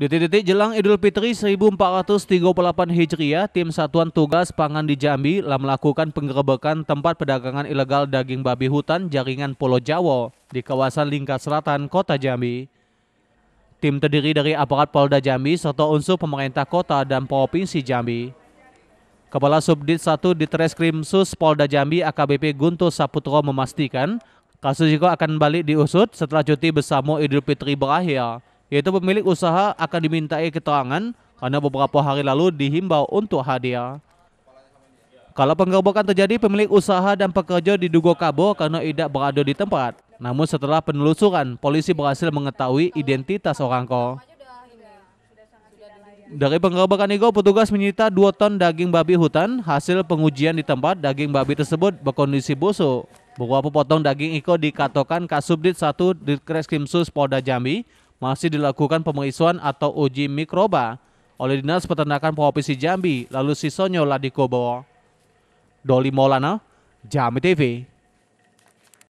Detik-detik jelang Idul Fitri 1438 Hijriah, tim Satuan Tugas Pangan di Jambi telah melakukan penggerebekan tempat perdagangan ilegal daging babi hutan jaringan Pulau Jawa di kawasan Lingkar Selatan, Kota Jambi. Tim terdiri dari aparat Polda Jambi serta unsur pemerintah kota dan provinsi Jambi. Kepala Subdit 1 di Treskrim Sus Polda Jambi AKBP Guntur Saputro memastikan kasus itu akan balik diusut setelah cuti bersama Idul Fitri berakhir yaitu pemilik usaha akan dimintai keterangan karena beberapa hari lalu dihimbau untuk hadir. Kalau penggerbekan terjadi, pemilik usaha dan pekerja diduga kabur karena tidak berada di tempat. Namun setelah penelusuran, polisi berhasil mengetahui identitas orang ko. Dari penggerbekan itu, petugas menyita 2 ton daging babi hutan. Hasil pengujian di tempat, daging babi tersebut berkondisi busuk. Beberapa potong daging iko dikatokan Kasubdit 1 di Kreskrimsus Polda Jambi masih dilakukan pemeriksaan atau uji mikroba oleh Dinas Peternakan Provinsi Jambi lalu sisonyo ladikobo. Doli Maulana, Jambi TV.